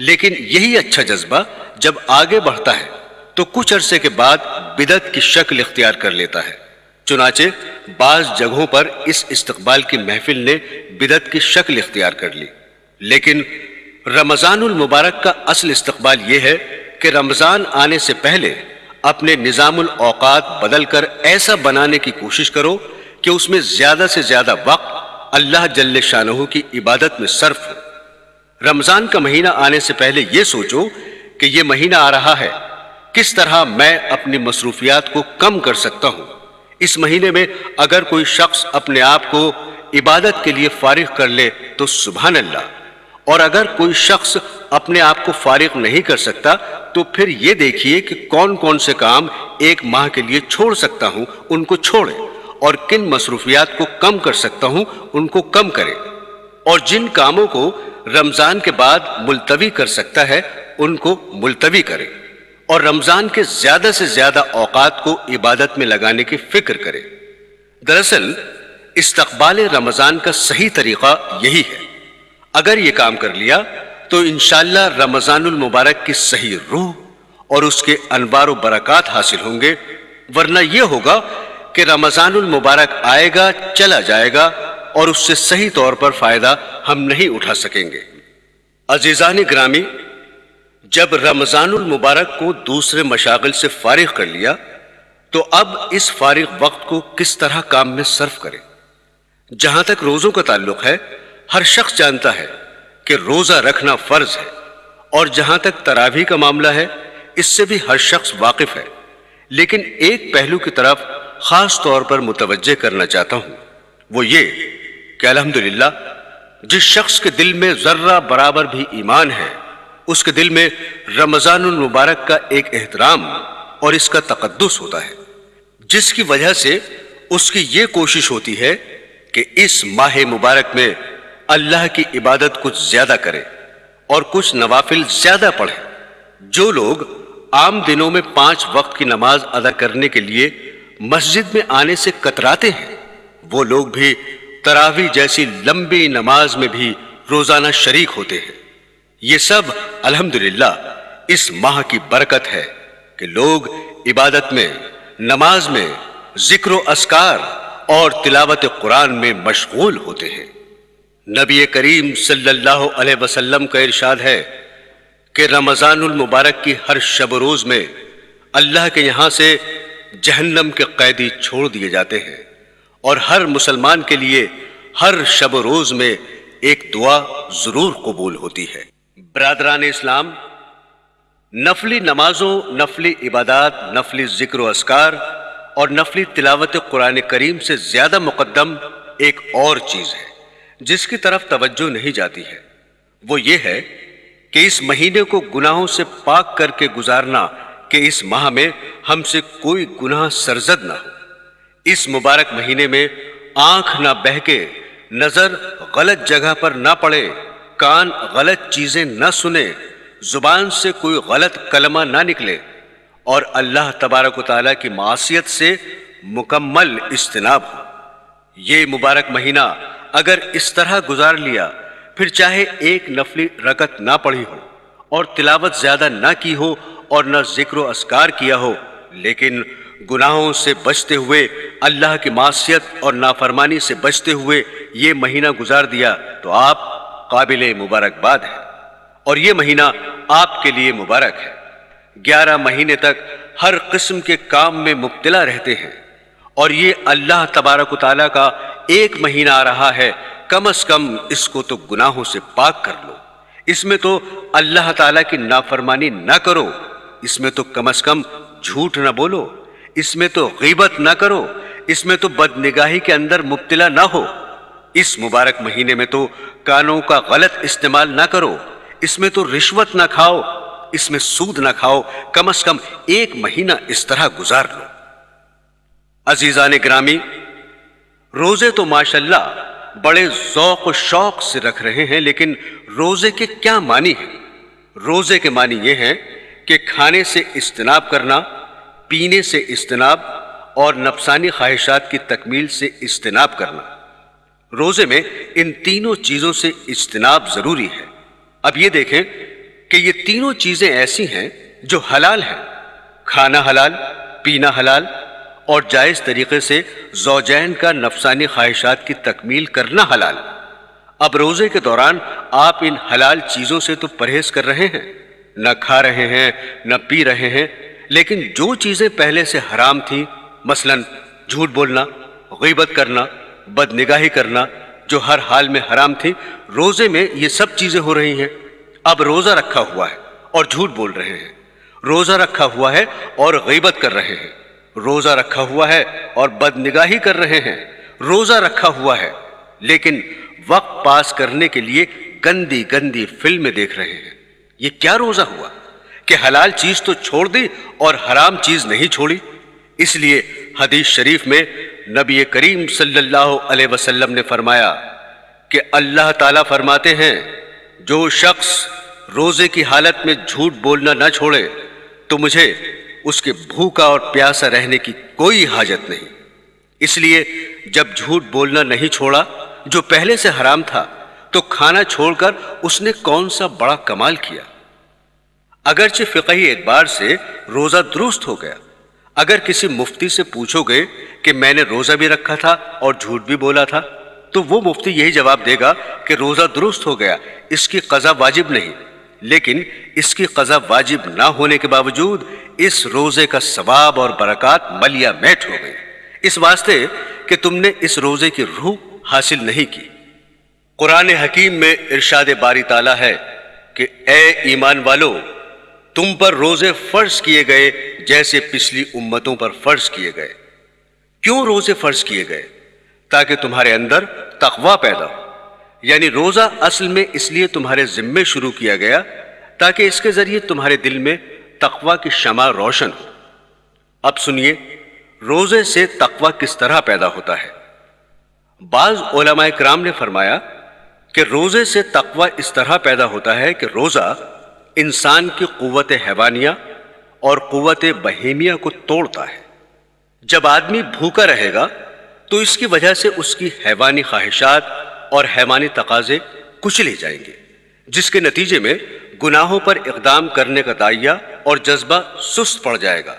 लेकिन यही अच्छा जज्बा जब आगे बढ़ता है तो कुछ अरसे के बाद बिदत की शक्ल इख्तियार कर लेता है। चुनाचे बाज जगहों पर इस इस्तकबाल की महफिल ने बिदत की शक्ल इख्तियार कर ली, लेकिन रमज़ानुल मुबारक का असल इस्तकबाल यह है कि रमज़ान आने से पहले अपने निज़ामुल औकात बदल कर ऐसा बनाने की कोशिश करो कि उसमें ज़्यादा से ज़्यादा वक्त अल्लाह जल्ल शाह की इबादत में सर्फ हो। रमज़ान का महीना आने से पहले यह सोचो कि यह महीना आ रहा है। किस तरह मैं अपनी मसरूफियात को कम कर सकता हूँ? इस महीने में अगर कोई शख्स अपने आप को इबादत के लिए फारिग कर ले तो सुबह अल्लाह और अगर कोई शख्स अपने आप को फारिग नहीं कर सकता तो फिर ये देखिए कि कौन कौन से काम एक माह के लिए छोड़ सकता हूँ, उनको छोड़े। और किन मसरूफियात को कम कर सकता हूँ, उनको कम करें। और जिन कामों को रमज़ान के बाद मुलतवी कर सकता है, उनको मुलतवी करें। और रमज़ान के ज़्यादा से ज़्यादा औकात को इबादत में लगाने की फ़िक्र करे। दरअसल, इस्तकबाल रमज़ान का सही तरीका यही है। अगर ये काम कर लिया तो इंशाल्लाह रमजानुल मुबारक की सही रूह और उसके अनवार बरकत हासिल होंगे। वरना यह होगा कि रमजानुल मुबारक आएगा, चला जाएगा और उससे सही तौर पर फ़ायदा हम नहीं उठा सकेंगे। अजीजान ग्रामी, जब रमजानुल मुबारक को दूसरे मशागल से फारिग कर लिया तो अब इस फारिग वक्त को किस तरह काम में सर्फ करें? जहाँ तक रोजों का ताल्लुक है हर शख्स जानता है कि रोजा रखना फ़र्ज़ है और जहाँ तक तरावी का मामला है, इससे भी हर शख्स वाकिफ है। लेकिन एक पहलू की तरफ़ खास तौर पर मुतवजह करना चाहता हूँ, वो ये कि अल्हम्दुलिल्लाह, जिस शख्स के दिल में जर्रा बराबर भी ईमान है, उसके दिल में रमजानुल मुबारक का एक एहतराम और इसका तकदस होता है, जिसकी वजह से उसकी ये कोशिश होती है कि इस माह मुबारक में अल्लाह की इबादत कुछ ज़्यादा करे और कुछ नवाफिल ज़्यादा पढ़े। जो लोग आम दिनों में पाँच वक्त की नमाज़ अदा करने के लिए मस्जिद में आने से कतराते हैं, वो लोग भी तरावी जैसी लंबी नमाज़ में भी रोज़ाना शरीक होते हैं। ये सब, अल्हम्दुलिल्लाह, इस माह की बरकत है कि लोग इबादत में, नमाज़ में ज़िक्र अस्कार और तिलावत कुरान में मशगूल होते हैं। नबी करीम सल्लल्लाहु अलैहि वसल्लम का इरशाद है कि मुबारक की हर शब रोज में अल्लाह के यहाँ से जहन्नम के कैदी छोड़ दिए जाते हैं और हर मुसलमान के लिए हर शब रोज में एक दुआ ज़रूर कबूल होती है। बरदरान इस्लाम, नफली नमाजों, नफली इबादत, नफली ज़िक्र असकार और नफली तिलावत कुरान करीम से ज़्यादा मुकदम एक और चीज़ है। जिसकी तरफ़ तवज्जो नहीं जाती है, वो ये है कि इस महीने को गुनाहों से पाक करके गुजारना कि इस माह में हमसे कोई गुनाह सरजद ना हो। इस मुबारक महीने में आँख ना बहके, नज़र गलत जगह पर ना पड़े, कान गलत चीज़ें ना सुने, ज़ुबान से कोई गलत कलमा ना निकले और अल्लाह तबारक ताला की मासीत से मुकम्मल इज्तनाब हो। ये मुबारक महीना अगर इस तरह गुजार लिया, फिर चाहे एक नफली रकत ना पढ़ी हो, और तिलावत ज़्यादा ना की हो, और न ज़िक्र असकार किया हो, लेकिन गुनाहों से बचते हुए, अल्लाह की मासीत और नाफरमानी से बचते हुए ये महीना गुजार दिया तो आप काबिल मुबारकबाद है। और ये महीना आपके लिए मुबारक है। ग्यारह महीने तक हर किस्म के काम में मुब्तला रहते हैं। और ये अल्लाह तबारक ताला का एक महीना आ रहा है, कम अज कम इसको तो गुनाहों से पाक कर लो। इसमें तो अल्लाह ताला की नाफरमानी ना करो, इसमें तो कम अज कम झूठ ना बोलो, इसमें तो गीबत ना करो, इसमें तो बदनिगाही के अंदर मुब्तला ना हो। इस मुबारक महीने में तो कानों का गलत इस्तेमाल ना करो, इसमें तो रिश्वत ना खाओ, इसमें सूद ना खाओ, कम अज कम एक महीना इस तरह गुजार लो। अजीजान ग्रामी, रोज़े तो माशाल्लाह बड़े जौक शौक से रख रहे हैं, लेकिन रोज़े के क्या मानी है? रोज़े के मानी ये हैं कि खाने से इज्तनाब करना, पीने से इज्तनाब और नफसानी ख्वाहिशात की तकमील से इज्तनाब करना। रोज़े में इन तीनों चीज़ों से इज्तनाब ज़रूरी है। अब ये देखें कि ये तीनों चीज़ें ऐसी हैं जो हलाल हैं। खाना हलाल, पीना हलाल और जायज़ तरीके से जौजैन का नफसानी ख्वाहिशात की तकमील करना हलाल। अब रोज़े के दौरान आप इन हलाल चीज़ों से तो परहेज कर रहे हैं, न खा रहे हैं, न पी रहे हैं, लेकिन जो चीज़ें पहले से हराम थी, मसलन झूठ बोलना, गीबत करना, बदनिगाही करना, जो हर हाल में हराम थी, रोज़े में ये सब चीज़ें हो रही हैं। अब रोजा रखा हुआ है और झूठ बोल रहे हैं। रोजा रखा हुआ है और गईबत कर रहे हैं। रोजा रखा हुआ है और बदनिगाही कर रहे हैं। रोजा रखा हुआ है, लेकिन वक्त पास करने के लिए गंदी गंदी फ़िल्में देख रहे हैं। ये क्या रोजा हुआ? कि हलाल चीज़ तो छोड़ दी और हराम चीज़ नहीं छोड़ी? इसलिए हदीस शरीफ में नबी करीम सल्लल्लाहु अलैहि वसल्लम ने फरमाया कि अल्लाह ताला फरमाते हैं, जो शख्स रोज़े की हालत में झूठ बोलना न छोड़े तो मुझे उसके भूखा और प्यासा रहने की कोई हाजत नहीं। इसलिए जब झूठ बोलना नहीं छोड़ा, जो पहले से हराम था तो खाना छोड़कर उसने कौन सा बड़ा कमाल किया? अगरचे फिकही एतबार से रोजा दुरुस्त हो गया। अगर किसी मुफ्ती से पूछोगे कि मैंने रोजा भी रखा था और झूठ भी बोला था तो वो मुफ्ती यही जवाब देगा कि रोजा दुरुस्त हो गया, इसकी कजा वाजिब नहीं। लेकिन इसकी कजा वाजिब ना होने के बावजूद इस रोज़े का सवाब और बरकत मलिया मैट हो गई। इस वास्ते कि तुमने इस रोज़े की रूह हासिल नहीं की। कुरान हकीम में इरशाद बारी ताला है कि, ए ईमान वालो, तुम पर रोज़े फ़र्ज़ किए गए जैसे पिछली उम्मतों पर फ़र्ज़ किए गए। क्यों रोज़े फ़र्ज़ किए गए? ताकि तुम्हारे अंदर तकवा पैदा हो। यानी रोजा असल में इसलिए तुम्हारे जिम्मे शुरू किया गया ताकि इसके ज़रिए तुम्हारे दिल में तकवा की शमा रोशन हो। अब सुनिए, रोज़े से तकवा किस तरह पैदा होता है? बाज ओलमा कराम ने फरमाया कि रोज़े से तकवा इस तरह पैदा होता है कि रोजा इंसान की कुत हैवानिया और कुत बहेमिया को तोड़ता है। जब आदमी भूखा रहेगा तो इसकी वजह से उसकी हैवानी ख्वाहिशात और हैवानी तकाजे कुचले जाएँगे, जिसके नतीजे में गुनाहों पर इकदाम करने का दाइया और जज्बा सुस्त पड़ जाएगा।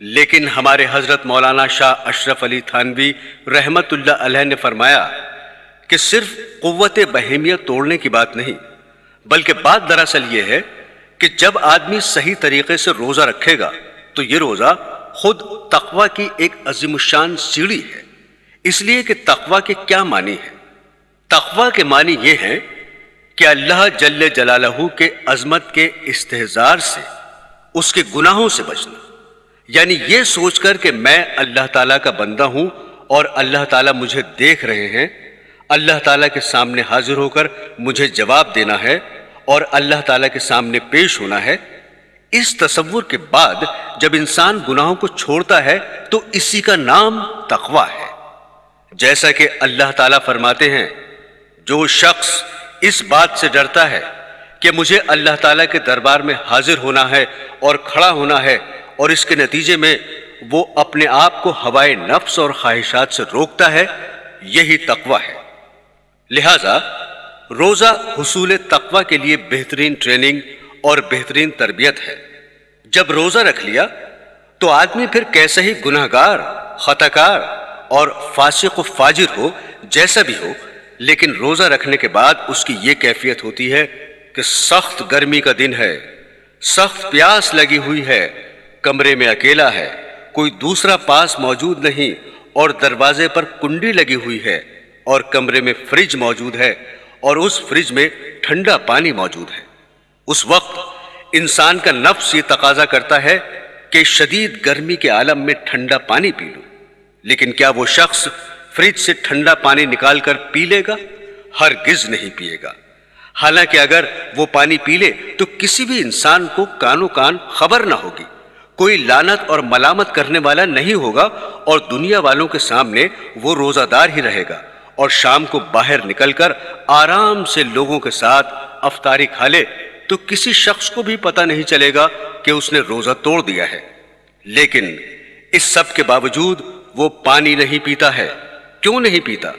लेकिन हमारे हज़रत मौलाना शाह अशरफ अली थानवी रहमतुल्लाह अलैह ने फरमाया कि सिर्फ़ कुत बहेमिया तोड़ने की बात नहीं, बल्कि बात दरअसल यह है कि जब आदमी सही तरीके से रोजा रखेगा तो यह रोजा खुद तकवा की एक अजीमशान सीढ़ी है। इसलिए कि तकवा के क्या मानी है? तकवा के मानी ये हैं कि अल्लाह जल्ले जलालहू के अजमत के इस्तेजार से, उसके गुनाहों से बचना। यानी ये सोचकर कि मैं अल्लाह ताला का बंदा हूँ और अल्लाह ताला मुझे देख रहे हैं, अल्लाह ताला के सामने हाजिर होकर मुझे जवाब देना है और अल्लाह ताला के सामने पेश होना है, इस तस्वुर के बाद जब इंसान गुनाहों को छोड़ता है तो इसी का नाम तकवा है। जैसा कि अल्लाह ताला फरमाते हैं जो शख्स इस बात से डरता है कि मुझे अल्लाह ताला के दरबार में हाजिर होना है और खड़ा होना है और इसके नतीजे में वो अपने आप को हवाए नफ्स और ख्वाहिशात से रोकता है, यही तकवा है। लिहाजा, रोजा हसूल तकवा के लिए बेहतरीन ट्रेनिंग और बेहतरीन तरबियत है। जब रोजा रख लिया तो आदमी फिर कैसे ही गुनाहगार, खताकार और फासिक फाजिर हो, जैसा भी हो लेकिन रोजा रखने के बाद उसकी यह कैफियत होती है कि सख्त गर्मी का दिन है, सख्त प्यास लगी हुई है, कमरे में अकेला है, कोई दूसरा पास मौजूद नहीं और दरवाजे पर कुंडी लगी हुई है और कमरे में फ्रिज मौजूद है और उस फ्रिज में ठंडा पानी मौजूद है। उस वक्त इंसान का नफ्स ये तकाजा करता है कि शदीद गर्मी के आलम में ठंडा पानी पी लूँ। लेकिन क्या वो शख्स फ्रिज से ठंडा पानी निकालकर पी लेगा हर गिज नहीं पिएगा। हालाँकि अगर वो पानी पी ले तो किसी भी इंसान को कानो कान खबर ना होगी। कोई लानत और मलामत करने वाला नहीं होगा और दुनिया वालों के सामने वो रोजादार ही रहेगा और शाम को बाहर निकलकर आराम से लोगों के साथ अफतारी खा ले तो किसी शख्स को भी पता नहीं चलेगा कि उसने रोजा तोड़ दिया है। लेकिन इस सब के बावजूद वो पानी नहीं पीता है। क्यों नहीं पीता?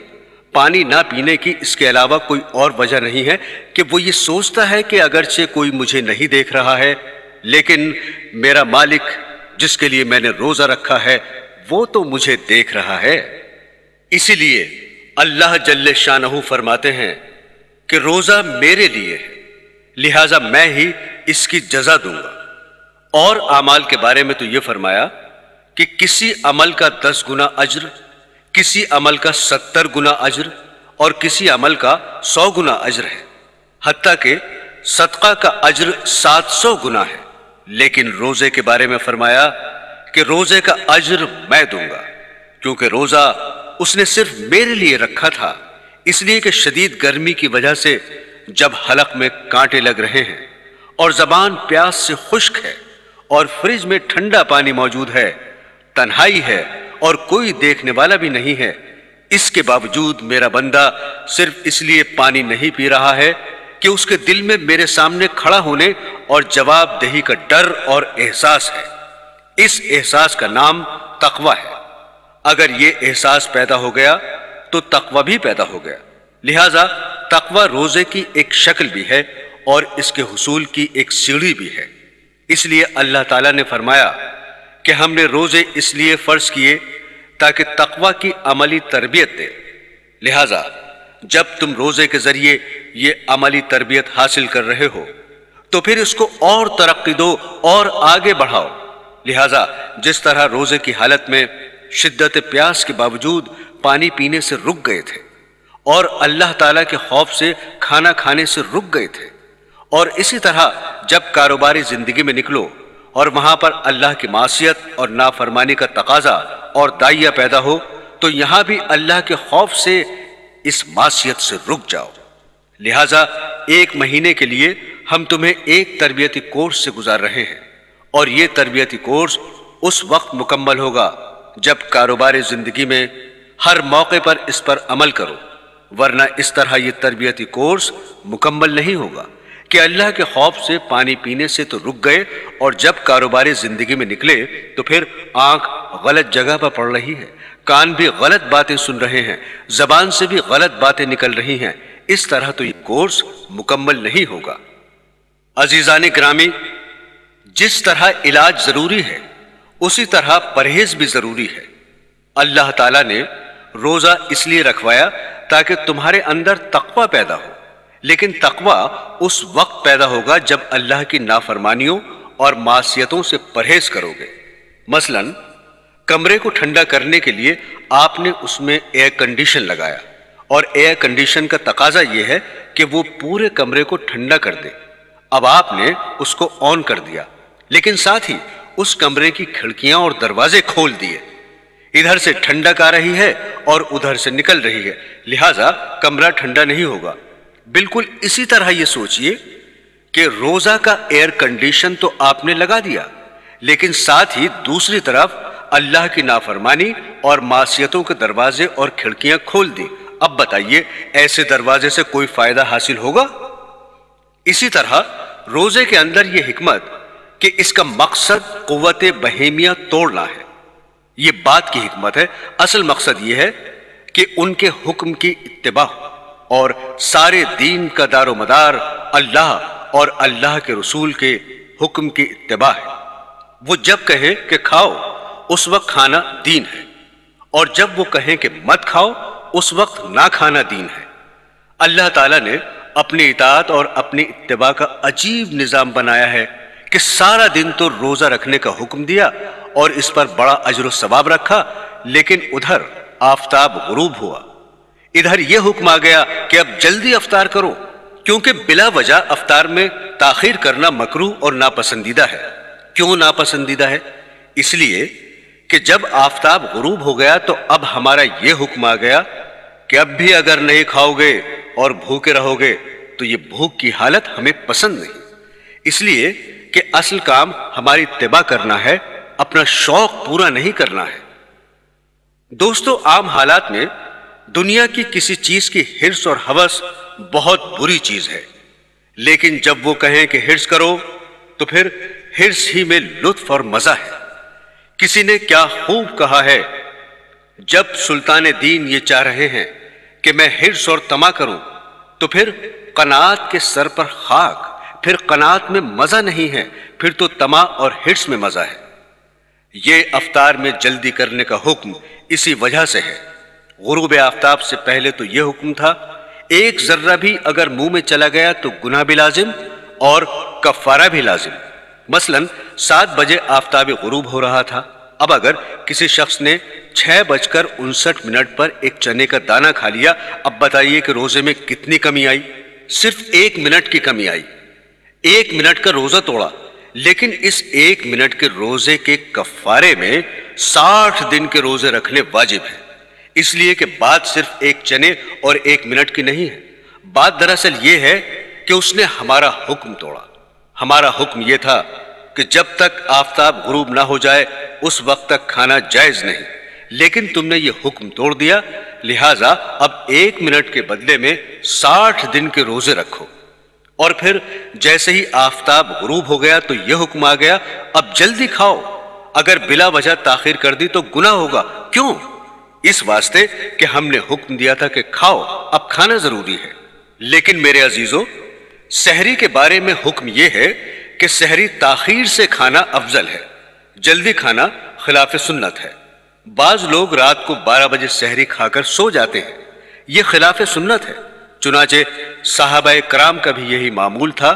पानी ना पीने की इसके अलावा कोई और वजह नहीं है कि वो ये सोचता है कि अगरचे कोई मुझे नहीं देख रहा है, लेकिन मेरा मालिक जिसके लिए मैंने रोजा रखा है, वो तो मुझे देख रहा है। इसीलिए अल्लाह जल्ले शाहू फरमाते हैं कि रोजा मेरे लिए है, लिहाजा मैं ही इसकी जजा दूँगा। और अमाल के बारे में तो यह फरमाया कि किसी अमल का दस गुना अज्र किसी अमल का सत्तर गुना अज्र और किसी अमल का सौ गुना अज्र है। हत्या के सदका का अज्र सात सौ गुना है। लेकिन रोज़े के बारे में फरमाया कि रोज़े का अज्र मैं दूँगा, क्योंकि रोजा उसने सिर्फ़ मेरे लिए रखा था, इसलिए कि शदीद गर्मी की वजह से जब हलक में कांटे लग रहे हैं और जबान प्यास से खुश्क है और फ्रिज में ठंडा पानी मौजूद है, तन्हाई है और कोई देखने वाला भी नहीं है। इसके बावजूद मेरा बंदा सिर्फ़ इसलिए पानी नहीं पी रहा है कि उसके दिल में मेरे सामने खड़ा होने और जवाबदेही का डर और एहसास है। इस एहसास का नाम तकवा है। अगर ये एहसास पैदा हो गया तो तकवा भी पैदा हो गया। लिहाजा, तकवा रोज़े की एक शक्ल भी है और इसके हसूल की एक सीढ़ी भी है। इसलिए अल्लाह ताला ने फरमाया कि हमने रोज़े इसलिए फ़र्ज़ किए ताकि तकवा की अमली तरबियत दे। लिहाजा, जब तुम रोज़े के ज़रिए ये अमली तरबियत हासिल कर रहे हो तो फिर इसको और तरक्की दो, और आगे बढ़ाओ। लिहाजा, जिस तरह रोज़े की हालत में शिद्दत प्यास के बावजूद पानी पीने से रुक गए थे, और अल्लाह ताला के खौफ से खाना खाने से रुक गए थे, और इसी तरह जब कारोबारी ज़िंदगी में निकलो और वहाँ पर अल्लाह की मासियत और नाफरमानी का तकाजा और दाइया पैदा हो तो यहाँ भी अल्लाह के खौफ से इस मासीत से रुक जाओ। लिहाजा एक महीने के लिए हम तुम्हें एक तरबियती कोर्स से गुजार रहे हैं और ये तरबियती कोर्स उस वक्त मुकम्मल होगा जब कारोबारी ज़िंदगी में हर मौके पर इस पर अमल करो, वरना इस तरह ये तरबियती कोर्स मुकम्मल नहीं होगा। कि अल्लाह के खौफ से पानी पीने से तो रुक गए और जब कारोबारी ज़िंदगी में निकले तो फिर आँख गलत जगह पर पड़ रही है। कान भी गलत बातें सुन रहे हैं, जबान से भी गलत बातें निकल रही हैं। इस तरह तो ये कोर्स मुकम्मल नहीं होगा। अजीजान ग्रामी, जिस तरह इलाज ज़रूरी है, उसी तरह परहेज भी ज़रूरी है। अल्लाह ताला ने रोजा इसलिए रखवाया ताकि तुम्हारे अंदर तकवा पैदा हो। लेकिन तकवा उस वक्त पैदा होगा जब अल्लाह की नाफरमानियों और मासीतों से परहेज करोगे। मसलन, कमरे को ठंडा करने के लिए आपने उसमें एयर कंडीशन लगाया और एयर कंडीशन का तकाजा यह है कि वो पूरे कमरे को ठंडा कर दे। अब आपने उसको ऑन कर दिया, लेकिन साथ ही उस कमरे की खिड़कियाँ और दरवाजे खोल दिए। इधर से ठंडक आ रही है और उधर से निकल रही है। लिहाजा कमरा ठंडा नहीं होगा। बिल्कुल इसी तरह यह सोचिए कि रोजा का एयर कंडीशन तो आपने लगा दिया, लेकिन साथ ही दूसरी तरफ़ अल्लाह की नाफरमानी और मासीतों के दरवाजे और खिड़कियाँ खोल दी। अब बताइए, ऐसे दरवाजे से कोई फ़ायदा हासिल होगा? इसी तरह रोज़े के अंदर यह हिकमत कि इसका मकसद कुत बहेमिया तोड़ना है। यह बात की हिकमत है। असल मकसद यह है कि उनके हुक्म की इत्तबा और सारे दीन का दारो मदार अल्लाह और अल्लाह के रसूल के हुक्म की इत्तबा है। वो जब कहें कि खाओ, उस वक्त खाना दीन है। और जब वो कहें कि मत खाओ, उस वक्त ना खाना दीन है। अल्लाह ताला ने अपनी इतात और अपनी इत्तबा का अजीब निज़ाम बनाया है कि सारा दिन तो रोज़ा रखने का हुक्म दिया और इस पर बड़ा अजर सवाब रखा, लेकिन उधर आफ्ताब गुरूब हुआ। इधर यह हुक्म आ गया कि अब जल्दी अफ्तार करो, क्योंकि बिला वजह अफ्तार में ताखिर करना मकरू और नापसंदीदा है। क्यों नापसंदीदा है? इसलिए कि जब आफ्ताब गुरूब हो गया तो अब हमारा यह हुक्म आ गया कि अब भी अगर नहीं खाओगे और भूखे रहोगे तो ये भूख की हालत हमें पसंद नहीं। इसलिए कि असल काम हमारी इतबा करना है, अपना शौक पूरा नहीं करना है। दोस्तों, आम हालात में दुनिया की किसी चीज़ की हिर्स और हवस बहुत बुरी चीज़ है। लेकिन जब वो कहें कि हिर्स करो तो फिर हिर्स ही में लुत्फ और मज़ा है। किसी ने क्या खूब कहा है? जब सुल्तान दीन ये चाह रहे हैं कि मैं हिर्स और तमा करूँ तो फिर कनात के सर पर खाक, फिर कनात में मज़ा नहीं है, फिर तो तमा और हिर्स में मज़ा है। ये अवतार में जल्दी करने का हुक्म इसी वजह से है। गुरूब आफ्ताब से पहले तो यह हुक्म था, एक जर्रा भी अगर मुँह में चला गया तो गुना भी लाजिम और कफारा भी लाजिम। मसलन, सात बजे आफ्ताब गुरूब हो रहा था। अब अगर किसी शख्स ने छह बजकर उनसठ मिनट पर एक चने का दाना खा लिया, अब बताइए कि रोज़े में कितनी कमी आई? सिर्फ़ एक मिनट की कमी आई। एक मिनट का रोजा तोड़ा, लेकिन इस एक मिनट के रोज़े के कफारे में साठ दिन के रोज़े रखने वाजिब है। इसलिए कि बात सिर्फ़ एक चने और एक मिनट की नहीं है। बात दरअसल यह है कि उसने हमारा हुक्म तोड़ा। हमारा हुक्म यह था कि जब तक आफ्ताब गुरूब ना हो जाए, उस वक्त तक खाना जायज़ नहीं। लेकिन तुमने ये हुक्म तोड़ दिया, लिहाजा अब एक मिनट के बदले में साठ दिन के रोज़े रखो। और फिर जैसे ही आफ्ताब गुरूब हो गया तो यह हुक्म आ गया, अब जल्दी खाओ। अगर बिला वजह ताखिर कर दी तो गुना होगा। क्यों? इस वास्ते कि हमने हुक्म दिया था कि खाओ, अब खाना ज़रूरी है। लेकिन मेरे अजीजों सहरी के बारे में हुक्म यह है कि सहरी ताखीर से खाना अफजल है, जल्दी खाना खिलाफ सुन्नत है। बाज लोग रात को 12 बजे सहरी खाकर सो जाते हैं यह खिलाफ सुन्नत है। चुनाचे साहब कराम का भी यही मामूल था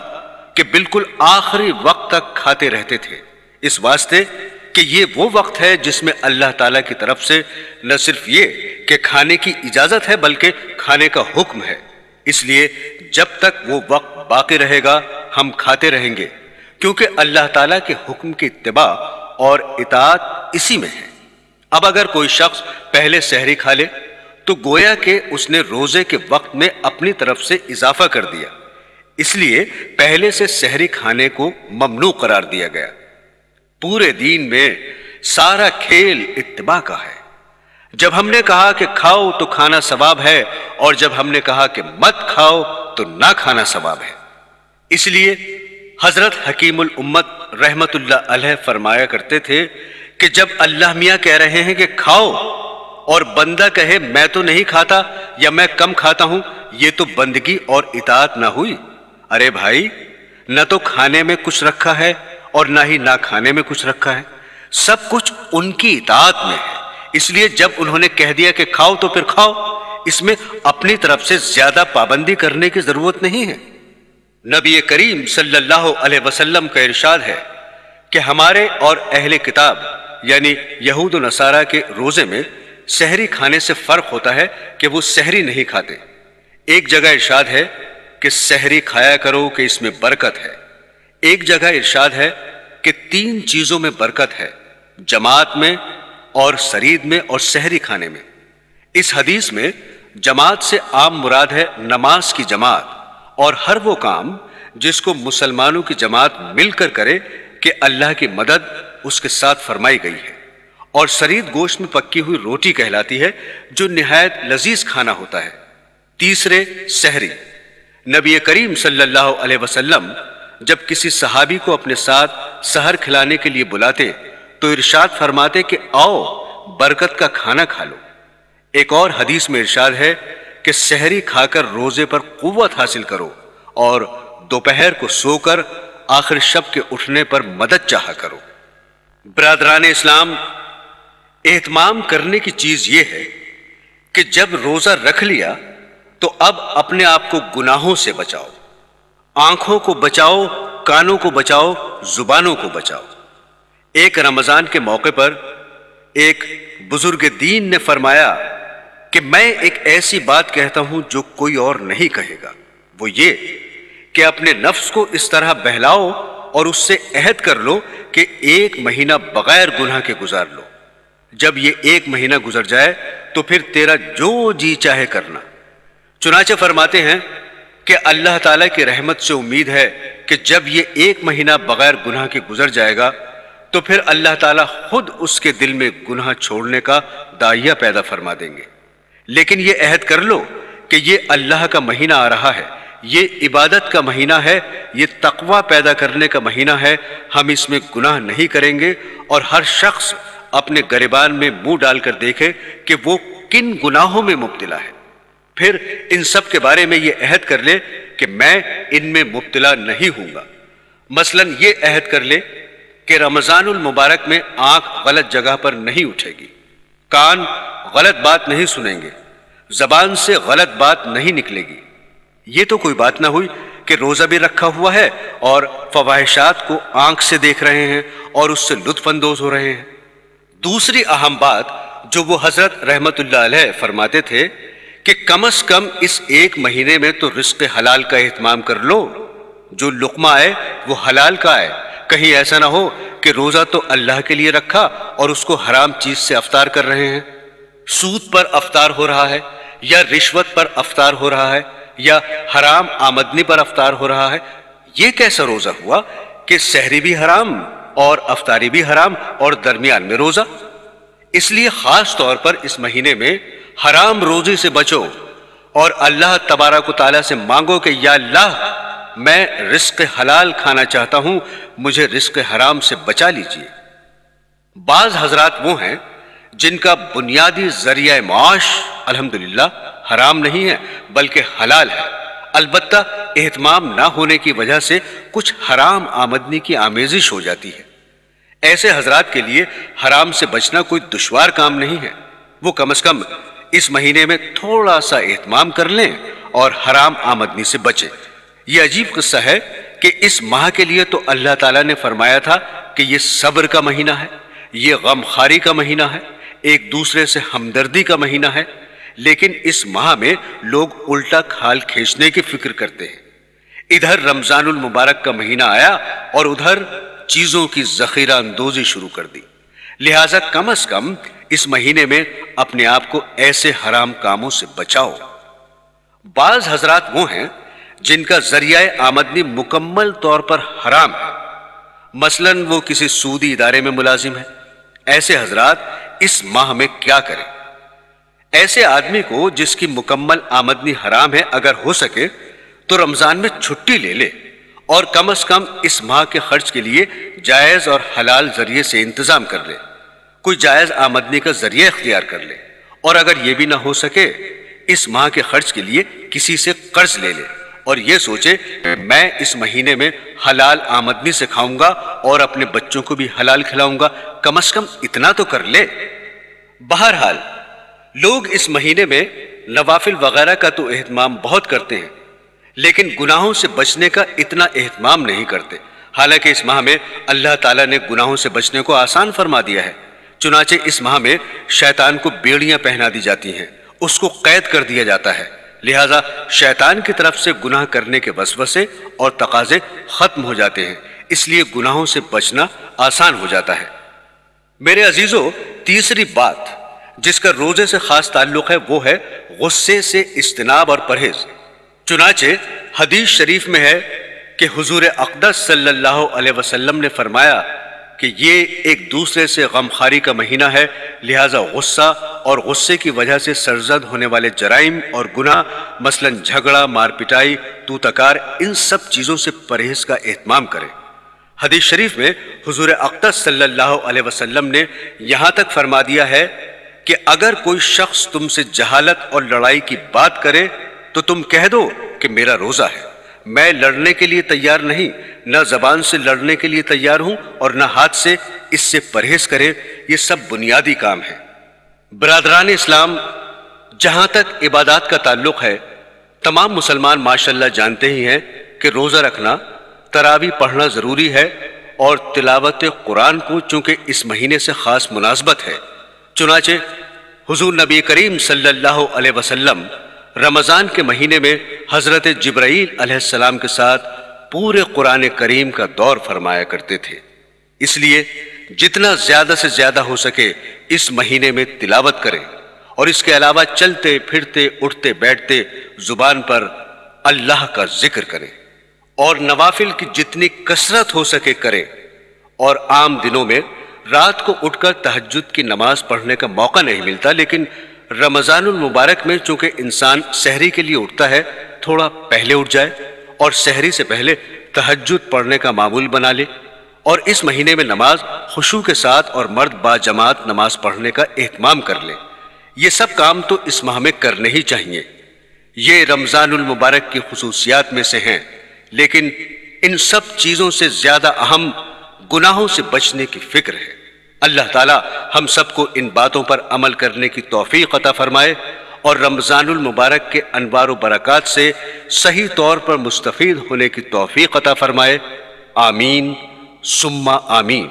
कि बिल्कुल आखिरी वक्त तक खाते रहते थे। इस वास्ते कि ये वो वक्त है जिसमें अल्लाह ताला की तरफ़ से न सिर्फ़ ये कि खाने की इजाज़त है, बल्कि खाने का हुक्म है। इसलिए जब तक वो वक्त बाकी रहेगा, हम खाते रहेंगे, क्योंकि अल्लाह ताला के हुक्म की इत्तबा और इतात इसी में है। अब अगर कोई शख्स पहले सहरी खा ले तो गोया के उसने रोज़े के वक्त में अपनी तरफ़ से इजाफा कर दिया। इसलिए पहले से सहरी खाने को ममनू करार दिया गया। पूरे दीन में सारा खेल इत्तबा का है। जब हमने कहा कि खाओ तो खाना सवाब है, और जब हमने कहा कि मत खाओ तो ना खाना सवाब है। इसलिए हज़रत हकीमुल उम्मत रहमतुल्लाह अलैह फरमाया करते थे कि जब अल्लाह मियाँ कह रहे हैं कि खाओ, और बंदा कहे, मैं तो नहीं खाता या मैं कम खाता हूँ, ये तो बंदगी और इतात ना हुई। अरे भाई, न तो खाने में कुछ रखा है और ना ही ना खाने में कुछ रखा है। सब कुछ उनकी इतात में है। इसलिए जब उन्होंने कह दिया कि खाओ तो फिर खाओ, इसमें अपनी तरफ़ से ज़्यादा पाबंदी करने की ज़रूरत नहीं है। नबी करीम सल्लल्लाहु अलैहि वसल्लम का इरशाद है कि हमारे और अहले किताब, यानी यहूद नसारा के रोज़े में शहरी खाने से फ़र्क होता है कि वो शहरी नहीं खाते। एक जगह इरशाद है कि शहरी खाया करो कि इसमें बरकत है। एक जगह इरशाद है कि तीन चीज़ों में बरकत है, जमात में और शरीद में और सहरी खाने में। इस हदीस में जमात से आम मुराद है नमाज़ की जमात और हर वो काम जिसको मुसलमानों की जमात मिलकर करे कि अल्लाह की मदद उसके साथ फरमाई गई है। और शरीद गोश्त में पक्की हुई रोटी कहलाती है, जो निहायत लजीज खाना होता है। तीसरे सहरी नबी करीम सल्लल्लाहु अलैहि वसल्लम जब किसी सहाबी को अपने साथ सहर खिलाने के लिए बुलाते तो इरशाद फरमाते कि, आओ, बरकत का खाना खा लो। एक और हदीस में इरशाद है कि सहरी खाकर रोज़े पर कुत हासिल करो और दोपहर को सोकर आखिर शब के उठने पर मदद चाह करो। बरदरान इस्लाम, एहतमाम करने की चीज़ यह है कि जब रोजा रख लिया तो अब अपने आप को गुनाहों से बचाओ। आँखों को बचाओ, कानों को बचाओ, जुबानों को बचाओ। एक रमज़ान के मौके पर एक बुज़ुर्ग दीन ने फरमाया कि मैं एक ऐसी बात कहता हूँ जो कोई और नहीं कहेगा। वो ये कि अपने नफ्स को इस तरह बहलाओ और उससे अहद कर लो कि एक महीना बगैर गुनाह के गुजार लो। जब ये एक महीना गुजर जाए तो फिर तेरा जो जी चाहे करना। चुनाचे फरमाते हैं कि अल्लाह ताला की रहमत से उम्मीद है कि जब ये एक महीना बगैर गुनाह के गुजर जाएगा तो फिर अल्लाह ताला खुद उसके दिल में गुनाह छोड़ने का दाइया पैदा फरमा देंगे। लेकिन ये अहद कर लो कि ये अल्लाह का महीना आ रहा है। ये इबादत का महीना है, ये तकवा पैदा करने का महीना है। हम इसमें गुनाह नहीं करेंगे और हर शख्स अपने गरीबान में मुँह डालकर देखे कि वो किन गुनाहों में मुब्तला है। फिर इन सब के बारे में ये अहद कर ले कि मैं इनमें मुब्तला नहीं हूँगा मसलन ये अहद कर ले कि रमजानुल मुबारक में आँख गलत जगह पर नहीं उठेगी। कान गलत बात नहीं सुनेंगे। जबान से गलत बात नहीं निकलेगी। ये तो कोई बात ना हुई कि रोजा भी रखा हुआ है और फवाहिशात को आँख से देख रहे हैं और उससे लुत्फानंदोज हो रहे हैं। दूसरी अहम बात जो वो हज़रत रहमत फरमाते थे कि कम अज कम इस एक महीने में तो रिस्क हलाल का एहतमाम कर लो। जो लुकमा आए वो हलाल का है। कहीं ऐसा ना हो कि रोजा तो अल्लाह के लिए रखा और उसको हराम चीज़ से अवतार कर रहे हैं। सूद पर अवतार हो रहा है, या रिश्वत पर अवतार हो रहा है, या हराम आमदनी पर अवतार हो रहा है। ये कैसा रोजा हुआ कि शहरी भी हराम और अफतारी भी हराम और दरमियान में रोजा? इसलिए खास तौर पर इस महीने में हराम रोजी से बचो और अल्लाह तबारा को ताला से मांगो कि या अल्लाह, मैं रिस्क हलाल खाना चाहता हूँ, मुझे रिस्क हराम से बचा लीजिए। बाज हजरात वो हैं जिनका बुनियादी ज़रिया माश, अल्हम्दुलिल्लाह, हराम नहीं है, बल्कि हलाल है। अलबत्ता एहतमाम ना होने की वजह से कुछ हराम आमदनी की आमेजिश हो जाती है। ऐसे हजरात के लिए हराम से बचना कोई दुशवार काम नहीं है। वो कम अज कम इस महीने में थोड़ा सा एहतमाम कर लें और हराम आमदनी से बचे। ये अजीब किस्सा है कि इस माह के लिए तो अल्लाह ताला ने फरमाया था कि ये सब्र का महीना है, ये गमखारी का महीना है, एक दूसरे से हमदर्दी का महीना है, लेकिन इस माह में लोग उल्टा खाल खींचने की फ़िक्र करते हैं। इधर रमजानुल मुबारक का महीना आया और उधर चीज़ों की जखीरा अंदोजी शुरू कर दी। लिहाजा कम अज कम इस महीने में अपने आप को ऐसे हराम कामों से बचाओ। बाज हजरात वो हैं जिनका ज़रिया आमदनी मुकम्मल तौर पर हराम है। मसलन वो किसी सूदी इदारे में मुलाजिम है। ऐसे हजरात इस माह में क्या करें? ऐसे आदमी को जिसकी मुकम्मल आमदनी हराम है, अगर हो सके तो रमज़ान में छुट्टी ले ले और कम अज कम इस माह के खर्च के लिए जायज़ और हलाल ज़रिए से इंतज़ाम कर ले। कोई जायज़ आमदनी का ज़रिया इख्तियार कर ले। और अगर यह भी ना हो सके, इस माह के खर्च के लिए किसी से कर्ज ले ले और यह सोचे, मैं इस महीने में हलाल आमदनी से खाऊँगा और अपने बच्चों को भी हलाल खिलाऊँगा। कम अज कम इतना तो कर ले। बहरहाल, लोग इस महीने में नवाफिल वगैरह का तो एहतमाम बहुत करते हैं, लेकिन गुनाहों से बचने का इतना एहतमाम नहीं करते। हालाँकि इस माह में अल्लाह ताला ने गुनाहों से बचने को आसान फरमा दिया है। चुनाचे इस माह में शैतान को बेड़ियाँ पहना दी जाती हैं। उसको कैद कर दिया जाता है। लिहाजा शैतान की तरफ़ से गुनाह करने के वसवसे और तकाजे खत्म हो जाते हैं। इसलिए गुनाहों से बचना आसान हो जाता है। मेरे अजीजों, तीसरी बात जिसका रोज़े से खास ताल्लुक है वो है गुस्से से इज्तनाब और परहेज। चुनाचे हदीस शरीफ में है कि हुजूर अकदस सल्लल्लाहु अलैहि वसल्लम ने फरमाया कि ये एक दूसरे से गमखारी का महीना है, लिहाजा गुस्सा और गुस्से की वजह से सरजद होने वाले जराइम और गुनाह, मसलन झगड़ा मार पिटाई तू तकार इन सब चीज़ों से परहेज का एहतमाम करें। हदीस शरीफ में हुजूर अकदस सल्लल्लाहु अलैहि वसल्लम ने यहाँ तक फरमा दिया है कि अगर कोई शख्स तुमसे जहालत और लड़ाई की बात करे तो तुम कह दो कि मेरा रोजा है। मैं लड़ने के लिए तैयार नहीं, न जबान से लड़ने के लिए तैयार हूँ और न हाथ से इससे परहेज करें, ये सब बुनियादी काम है। बरदरान इस्लाम, जहाँ तक इबादत का ताल्लुक है, तमाम मुसलमान माशाल्लाह जानते ही हैं कि रोजा रखना, तरावी पढ़ना ज़रूरी है और तिलावत कुरान को चूँकि इस महीने से खास मुनासबत है, चुनाचे हुजूर नबी करीम सल्लल्लाहु अलैहि वसल्लम रमज़ान के महीने में हज़रत जब्राईल अलैहिस्सलाम के साथ पूरे कुरान करीम का दौर फरमाया करते थे। इसलिए जितना ज़्यादा से ज़्यादा हो सके इस महीने में तिलावत करें और इसके अलावा चलते, फिरते, उठते, बैठते ज़ुबान पर अल्लाह का ज़िक्र करें और नवाफिल की जितनी कसरत हो सके करें और आम दिनों में रात को उठकर तहज्जुद की नमाज़ पढ़ने का मौका नहीं मिलता, लेकिन रमज़ानुल मुबारक में चूँकि इंसान सहरी के लिए उठता है, थोड़ा पहले उठ जाए और सहरी से पहले तहज्जुद पढ़ने का मामूल बना ले और इस महीने में नमाज़ खुशू के साथ और मर्द बाजमात नमाज़ पढ़ने का एहतमाम कर ले। ये सब काम तो इस माह में करने ही चाहिए। ये रमज़ानुल मुबारक की खसूसियात में से हैं, लेकिन इन सब चीज़ों से ज़्यादा अहम गुनाहों से बचने की फ़िक्र है। अल्लाह ताला हम सबको इन बातों पर अमल करने की तोफ़ी अता फरमाए और रमज़ानुल मुबारक के अनवार बरक़ात से सही तौर पर मुस्तफ़ होने की तोफ़ी अता फरमाए। आमीन, सुम्मा आमीन।